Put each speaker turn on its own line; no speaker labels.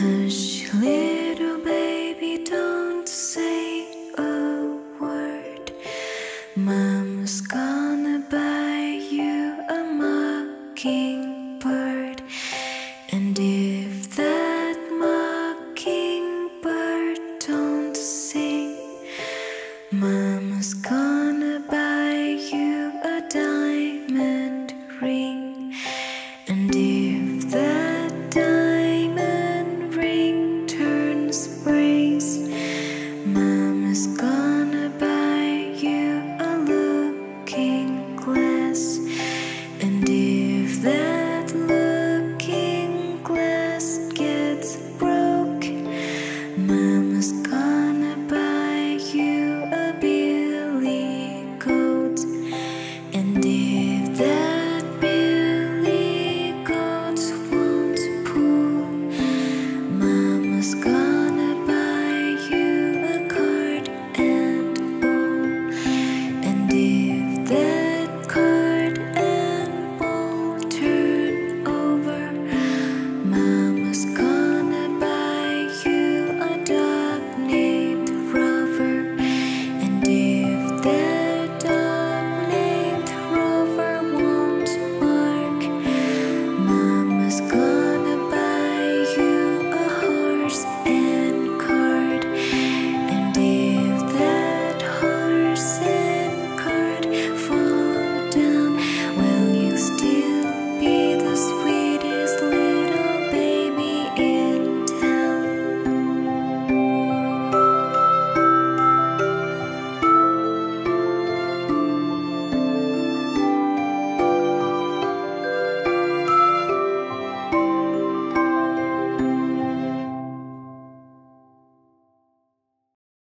Hush, little baby, don't say a word. Mom's gonna buy you a mockingbird. And if that mockingbird don't sing, Mom Mama's gone.